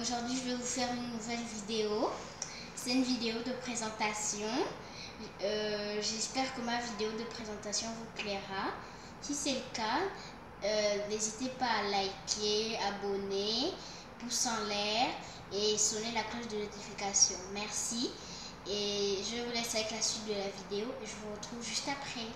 Aujourd'hui, je vais vous faire une nouvelle vidéo. C'est une vidéo de présentation. Euh, j'espère que ma vidéo de présentation vous plaira. Si c'est le cas, euh, n'hésitez pas à liker, abonner, pouce en l'air et sonner la cloche de notification. Merci. Et je vous laisse avec la suite de la vidéo et je vous retrouve juste après.